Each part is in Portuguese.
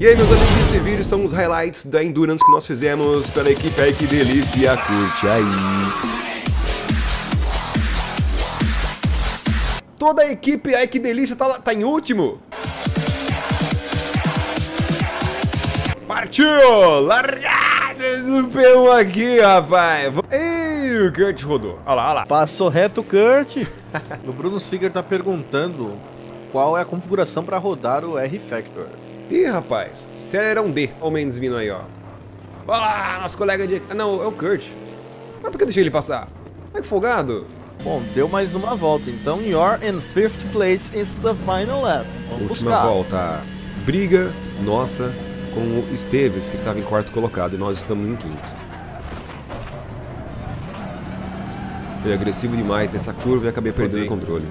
E aí meus amigos, esse vídeo são os highlights da Endurance que nós fizemos pela equipe Ai Que Delícia, curte aí! Toda a equipe Ai Que Delícia tá, tá em último! Partiu! Largadas do P1 aqui, rapaz! Ei, o Kurt rodou. Olha lá, olha lá. Passou reto o Kurt. o Bruno Seeger tá perguntando qual é a configuração para rodar o R-Factor. Ih, rapaz, Celerão D. Olha o Mendes vindo aí, ó. Olha lá, nosso colega de... Ah, não, é o Kurt. Mas por que eu deixei ele passar? Ai, que folgado. Bom, deu mais uma volta, então you're in fifth place, it's the final lap. Vamos Última buscar. volta. Briga nossa com o Esteves, que estava em quarto colocado, e nós estamos em quinto. Foi agressivo demais nessa curva e acabei perdendo o controle.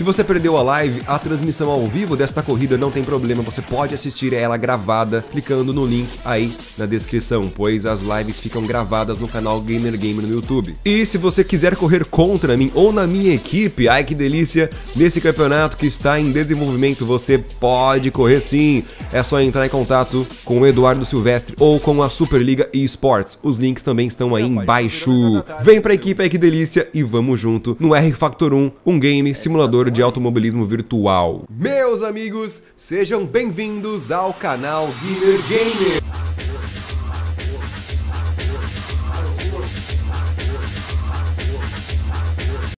Se você perdeu a live, a transmissão ao vivo desta corrida não tem problema, você pode assistir ela gravada clicando no link aí na descrição, pois as lives ficam gravadas no canal Gamer Game no YouTube. E se você quiser correr contra mim ou na minha equipe, ai que delícia, nesse campeonato que está em desenvolvimento, você pode correr sim. É só entrar em contato com o Eduardo Silvestre ou com a Superliga eSports. Os links também estão aí embaixo. Vem pra equipe, ai que delícia, e vamos junto no R Factor 1, um game simulador de automobilismo virtual. Meus amigos, sejam bem-vindos ao canal Gear Gamer.